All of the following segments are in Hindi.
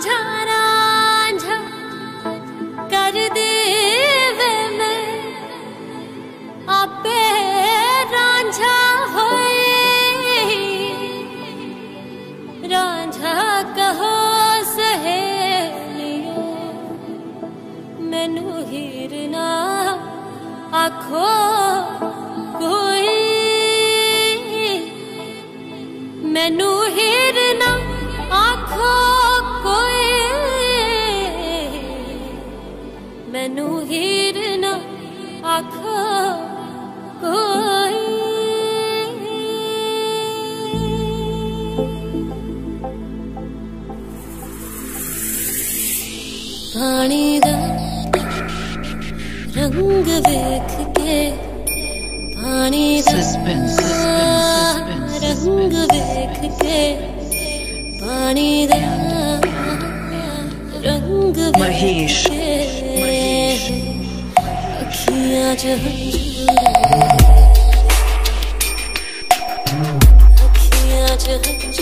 झारा कर दे वे मैं रांझा कहो सहेलियो। मैनू हीरना आखो कोई मैनू ही ਮੈਨੂੰ ਹੀਰ ਨਾ ਆਖਾ ਕੋਈ ਪਾਣੀ ਦਾ ਰੰਗ ਵੇਖ ਕੇ ਪਾਣੀ ਦਾ ਰੰਗ ਵੇਖ ਕੇ ਪਾਣੀ ਦਾ मेरा जहन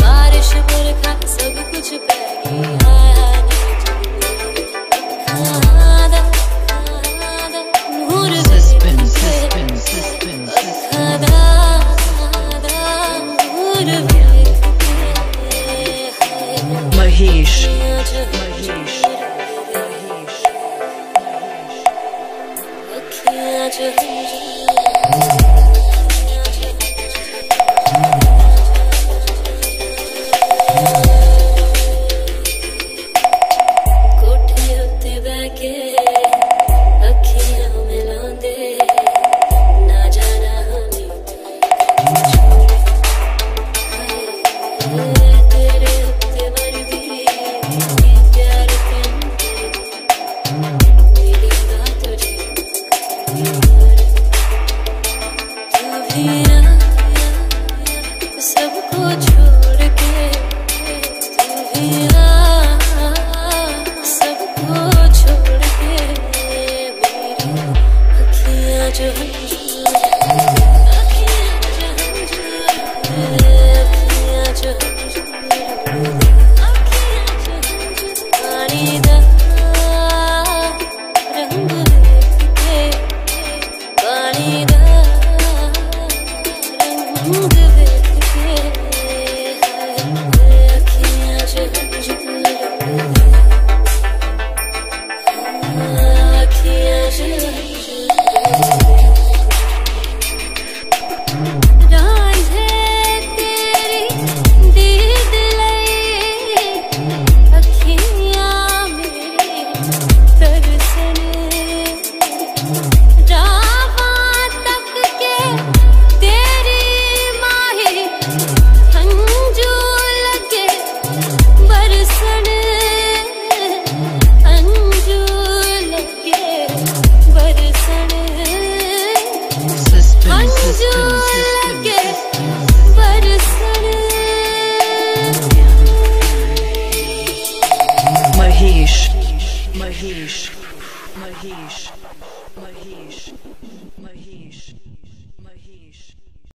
बारिश बरखा सब कुछ पै गया Mahesh. Mahesh. Mahesh. Mahesh. vida. Mahesh. Mahesh. Mahesh. Mahesh. Mahesh. Mahesh.